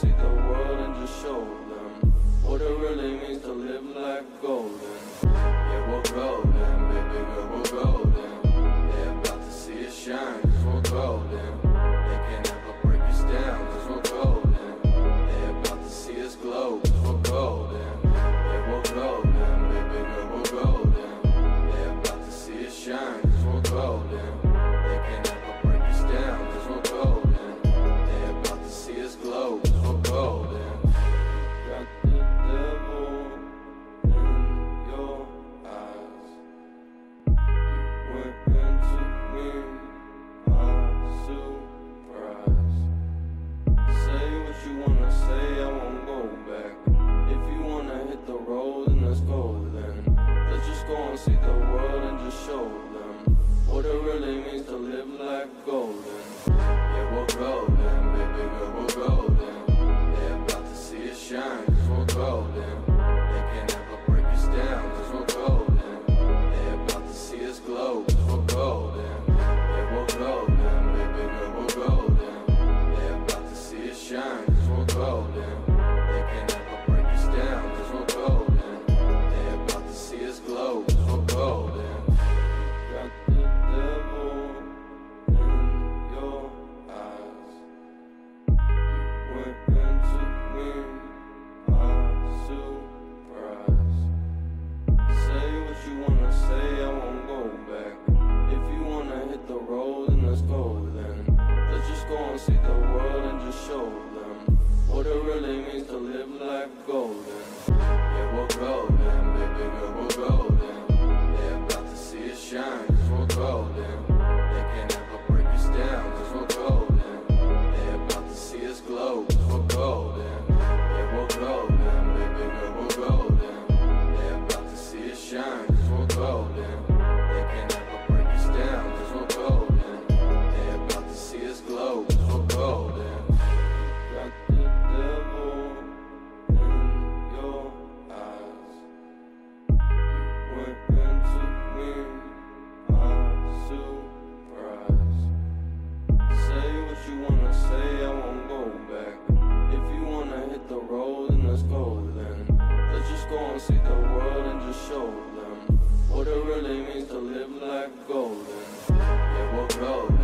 see the world and just show them what it really means to live like golden. Yeah, we're golden. see the world and just show really means to live life gold. told them what it really means to live like golden. It will go.